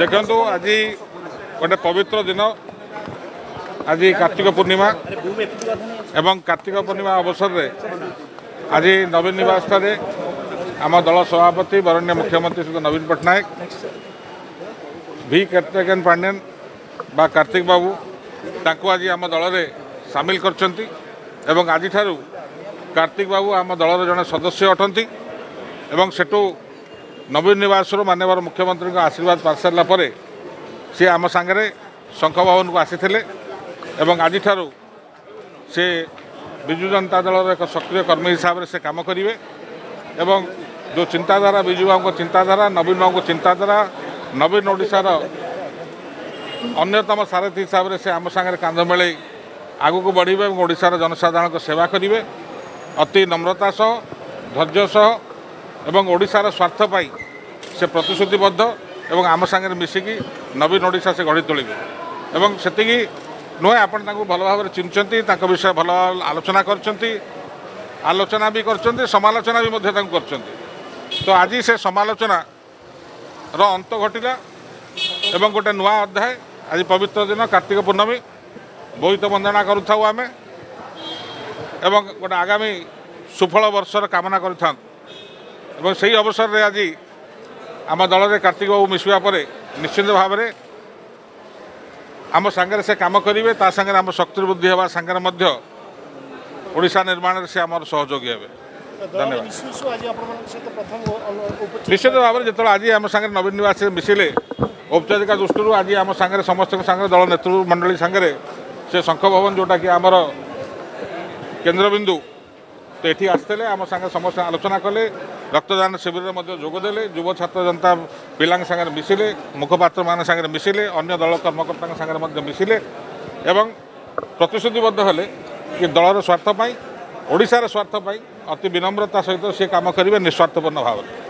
ଦେଖନ୍ତୁ ଆଜି ଗୋଟେ ପବିତ୍ର ଦିନ ଆଜି କାର୍ତ୍ତିକ ପୂର୍ଣ୍ଣିମା ଏବଂ କାର୍ତ୍ତିକ ପୂର୍ଣ୍ଣିମା ଅବସରରେ ଆଜି ନବୀନ ନିବାସଠାରେ ଆମ ଦଳ ସଭାପତି ବରଣ୍ୟ ମୁଖ୍ୟମନ୍ତ୍ରୀ ଶ୍ରୀ ନବୀନ ପଟ୍ଟନାୟକ ଭି କାର୍ତ୍ତିକେନ ପାଣ୍ଡିଆନ ବା କାର୍ତ୍ତିକ ବାବୁ ତାଙ୍କୁ ଆଜି ଆମ ଦଳରେ ସାମିଲ କରିଛନ୍ତି ଏବଂ ଆଜିଠାରୁ କାର୍ତ୍ତିକ ବାବୁ ଆମ ଦଳର ଜଣେ ସଦସ୍ୟ ଅଟନ୍ତି ଏବଂ ସେଠୁ ନବୀନ ନିବାସର ମାନ୍ୟବର ମୁଖ୍ୟମନ୍ତ୍ରୀଙ୍କ ଆଶୀର୍ବାଦ ପାଇସାରିଲା ପରେ ସେ ଆମ ସାଙ୍ଗରେ ଶଙ୍ଖ ଭବନକୁ ଆସିଥିଲେ ଏବଂ ଆଜିଠାରୁ ସେ ବିଜୁ ଜନତା ଦଳର ଏକ ସକ୍ରିୟ କର୍ମୀ ହିସାବରେ ସେ କାମ କରିବେ ଏବଂ ଯେଉଁ ଚିନ୍ତାଧାରା ବିଜୁବାବୁଙ୍କ ଚିନ୍ତାଧାରା ନବୀନ ବାବୁଙ୍କ ଚିନ୍ତାଧାରା ନବୀନ ଓଡ଼ିଶାର ଅନ୍ୟତମ ସାରଥୀ ହିସାବରେ ସେ ଆମ ସାଙ୍ଗରେ କାନ୍ଧ ମିଳେଇ ଆଗକୁ ବଢ଼ିବେ ଏବଂ ଓଡ଼ିଶାର ଜନସାଧାରଣଙ୍କ ସେବା କରିବେ ଅତି ନମ୍ରତା ସହ ଧୈର୍ଯ୍ୟ ସହ এবং ଓଡ଼ିଶାର ସ୍ୱାର୍ଥ ପାଇଁ ସେ ପ୍ରତିଶ୍ରୁତିବଦ୍ଧ ଏବଂ ଆମ ସାଙ୍ଗରେ ମିଶିକି ନବୀନ ଓଡ଼ିଶା ସେ ଗଢ଼ି ତୋଳିବେ ଏବଂ ସେତିକି ନୁହେଁ ଆପଣ ତାଙ୍କୁ ଭଲ ଭାବରେ ଚିହ୍ନିଛନ୍ତି ତାଙ୍କ ବିଷୟରେ ଭଲ ଆଲୋଚନା କରିଛନ୍ତି ଆଲୋଚନା ବି କରିଛନ୍ତି ସମାଲୋଚନା ବି ମଧ୍ୟ ତାଙ୍କୁ କରିଛନ୍ତି ତ ଆଜି ସେ ସମାଲୋଚନାର ଅନ୍ତ ଘଟିଲା ଏବଂ ଗୋଟେ ନୂଆ ଅଧ୍ୟାୟ ଆଜି ପବିତ୍ର ଦିନ କାର୍ତ୍ତିକ ପୂର୍ଣ୍ଣମୀ ବୋଇତ ବନ୍ଦନା କରୁଥାଉ ଆମେ ଏବଂ ଗୋଟେ ଆଗାମୀ ସୁଫଳ ବର୍ଷର କାମନା କରିଥାନ୍ତୁ এবং সেই অবসরের আজি আমার দলের কার্তিক বাবু মিশিবা পরে নিশ্চিন্ত ভাবে আমার সে কাম করবে তা সাথে আমার শক্তির বৃদ্ধি হওয়ার সাগরে মধ্য ওড়শা নির্মাণের সে আমার সহযোগী হবে নিশ্চিত ভাবে যেত আজ আমার সাথে নবীন নিবাস মিশিলে ঔপচারিকা দৃষ্টি আজ আমার সাগরে সমস্ত সাগরে দল নেতৃমণ্ডলী সাগরে সে শঙ্খ ভবন যেটা কি আমার কেন্দ্রবিন্দু তো এটি আসলে আমার সাথে সমস্ত আলোচনা কলে রক্তদান শিবিরের মধ্যে যোগ দেলে যুব ছাত্র জনতা পিলাঙ্ সাগে মিশিলে মুখপাত্র মানে সাগে মিশিলে অন্য দল কর্মকর্তা সাগে মধ্যে মিশিলে এবং প্রতিশ্রুতিবদ্ধ হলে কি দলর স্বার্থপ্রাই ওড়শার স্বার্থপ্রাই অতি বিনম্রতা সহ সে কাম করবে নিঃস্বার্থপূর্ণ ভাবে